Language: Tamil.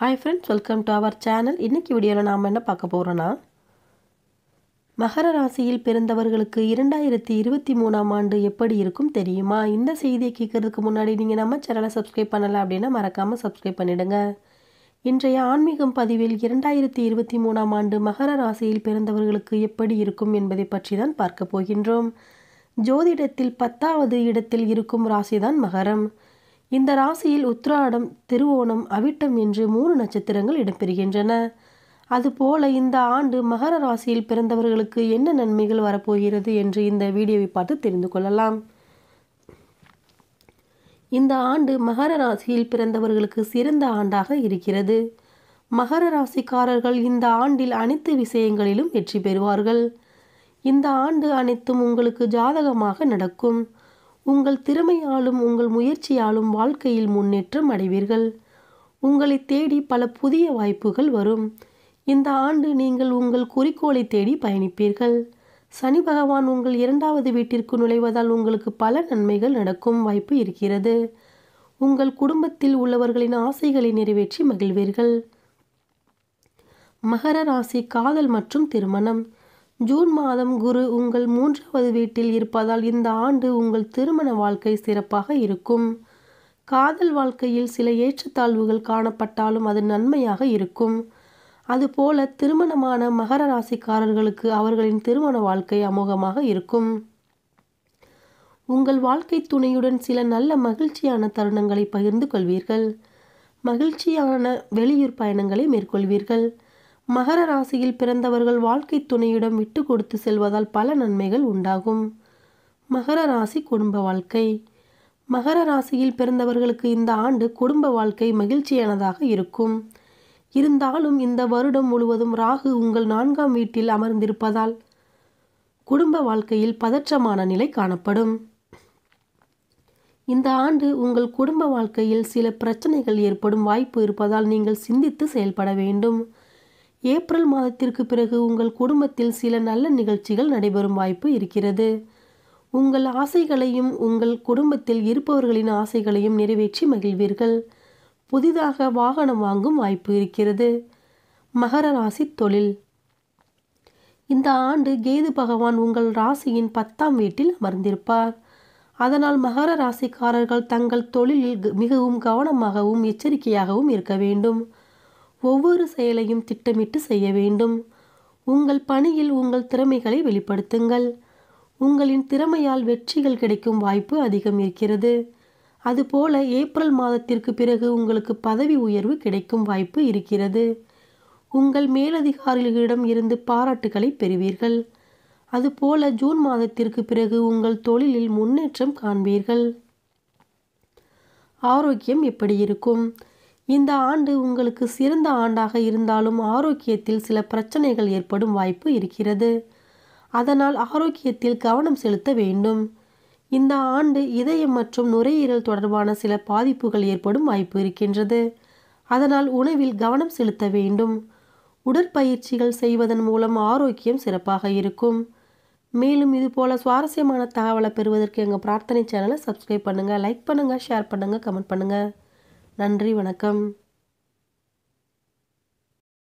Hi friends welcome to our channel இன்றைக்கி வீடியோவில் நாம் என்ன பார்க்க போகிறோன்னா மகர ராசியில் பிறந்தவர்களுக்கு இரண்டாயிரத்தி இருபத்தி மூணாம் ஆண்டு எப்படி இருக்கும் தெரியுமா? இந்த செய்தியை கேட்கறதுக்கு முன்னாடி நீங்கள் நம்ம சேனலை சப்ஸ்கிரைப் பண்ணலை அப்படின்னா மறக்காமல் சப்ஸ்கிரைப் பண்ணிடுங்க. இன்றைய ஆன்மீகம் பதிவில் இரண்டாயிரத்தி இருபத்தி மூணாம் ஆண்டு மகர ராசியில் பிறந்தவர்களுக்கு எப்படி இருக்கும் என்பதை பற்றி தான் பார்க்க போகின்றோம். ஜோதிடத்தில் பத்தாவது இடத்தில் இருக்கும் ராசிதான் மகரம். இந்த ராசியில் உத்ராடம் திருவோணம் அவிட்டம் என்று மூணு நட்சத்திரங்கள் இடம்பெறுகின்றன. அதுபோல இந்த ஆண்டு மகர ராசியில் பிறந்தவர்களுக்கு என்ன நன்மைகள் வரப்போகிறது என்று இந்த வீடியோவை பார்த்து தெரிந்து கொள்ளலாம். இந்த ஆண்டு மகர ராசியில் பிறந்தவர்களுக்கு சிறந்த ஆண்டாக இருக்கிறது. மகர ராசிக்காரர்கள் இந்த ஆண்டில் அனைத்து விஷயங்களிலும் வெற்றி பெறுவார்கள். இந்த ஆண்டு அனைத்தும் உங்களுக்கு ஜாதகமாக நடக்கும். உங்கள் திறமையாலும் உங்கள் முயற்சியாலும் வாழ்க்கையில் முன்னேற்றம் அடைவீர்கள். உங்களை தேடி பல புதிய வாய்ப்புகள் வரும். இந்த ஆண்டு நீங்கள் உங்கள் குறிக்கோளை தேடி பயணிப்பீர்கள். சனி பகவான் உங்கள் இரண்டாவது வீட்டிற்கு நுழைவதால் உங்களுக்கு பல நன்மைகள் நடக்கும் வாய்ப்பு இருக்கிறது. உங்கள் குடும்பத்தில் உள்ளவர்களின் ஆசைகளை நிறைவேற்றி மகிழ்வீர்கள். மகர ராசி காதல் மற்றும் திருமணம். ஜூன் மாதம் குரு உங்கள் மூன்றாவது வீட்டில் இருப்பதால் இந்த ஆண்டு உங்கள் திருமண வாழ்க்கை சிறப்பாக இருக்கும். காதல் வாழ்க்கையில் சில ஏற்றத்தாழ்வுகள் காணப்பட்டாலும் அது நன்மையாக இருக்கும். அதுபோல திருமணமான மகர ராசிக்காரர்களுக்கு அவர்களின் திருமண வாழ்க்கை அமோகமாக இருக்கும். உங்கள் வாழ்க்கை துணையுடன் சில நல்ல மகிழ்ச்சியான தருணங்களை பகிர்ந்து கொள்வீர்கள். மகிழ்ச்சியான வெளியூர் பயணங்களை மேற்கொள்வீர்கள். மகர ராசியில் பிறந்தவர்கள் வாழ்க்கை துணையிடம் விட்டு கொடுத்து செல்வதால் பல நன்மைகள் உண்டாகும். மகர ராசி குடும்ப வாழ்க்கை. மகர ராசியில் பிறந்தவர்களுக்கு இந்த ஆண்டு குடும்ப வாழ்க்கை மகிழ்ச்சியானதாக இருக்கும். இருந்தாலும் இந்த வருடம் முழுவதும் ராகு உங்கள் நான்காம் வீட்டில் அமர்ந்திருப்பதால் குடும்ப வாழ்க்கையில் பதற்றமான நிலை காணப்படும். இந்த ஆண்டு உங்கள் குடும்ப வாழ்க்கையில் சில பிரச்சனைகள் ஏற்படும் வாய்ப்பு இருப்பதால் நீங்கள் சிந்தித்து செயல்பட வேண்டும். ஏப்ரல் மாதத்திற்கு பிறகு உங்கள் குடும்பத்தில் சில நல்ல நிகழ்ச்சிகள் நடைபெறும் வாய்ப்பு இருக்கிறது. உங்கள் ஆசைகளையும் உங்கள் குடும்பத்தில் இருப்பவர்களின் ஆசைகளையும் நிறைவேற்றி மகிழ்வீர்கள். புதிதாக வாகனம் வாங்கும் வாய்ப்பு இருக்கிறது. மகர ராசி தொழில். இந்த ஆண்டு கேது பகவான் உங்கள் ராசியின் பத்தாம் வீட்டில் அமர்ந்திருப்பார். அதனால் மகர ராசிக்காரர்கள் தங்கள் தொழிலில் மிகவும் கவனமாகவும் எச்சரிக்கையாகவும் இருக்க வேண்டும். ஒவ்வொரு செயலையும் திட்டமிட்டு செய்ய வேண்டும். உங்கள் பணியில் உங்கள் திறமைகளை வெளிப்படுத்துங்கள். உங்களின் திறமையால் வெற்றிகள் கிடைக்கும் வாய்ப்பு அதிகம் இருக்கிறது. அதுபோல ஏப்ரல் மாதத்திற்கு பிறகு உங்களுக்கு பதவி உயர்வு கிடைக்கும் வாய்ப்பு இருக்கிறது. உங்கள் மேலதிகாரிகளிடம் இருந்து பாராட்டுகளை பெறுவீர்கள். அதுபோல ஜூன் மாதத்திற்கு பிறகு உங்கள் தொழிலில் முன்னேற்றம் காண்பீர்கள். ஆரோக்கியம் எப்படி இருக்கும்? இந்த ஆண்டு உங்களுக்கு சிறந்த ஆண்டாக இருந்தாலும் ஆரோக்கியத்தில் சில பிரச்சனைகள் ஏற்படும் வாய்ப்பு இருக்கிறது. அதனால் ஆரோக்கியத்தில் கவனம் செலுத்த வேண்டும். இந்த ஆண்டு இதயம் மற்றும் நுரையீரல் தொடர்பான சில பாதிப்புகள் ஏற்படும் வாய்ப்பு இருக்கின்றது. அதனால் உணவில் கவனம் செலுத்த வேண்டும். உடற்பயிற்சிகள் செய்வதன் மூலம் ஆரோக்கியம் சிறப்பாக இருக்கும். மேலும் இது போல சுவாரஸ்யமான தகவலை பெறுவதற்கு எங்கள் பிரார்த்தனை சேனலை சப்ஸ்கிரைப் பண்ணுங்கள் லைக் பண்ணுங்கள் ஷேர் பண்ணுங்கள் கமெண்ட் பண்ணுங்கள் நன்றி வணக்கம்.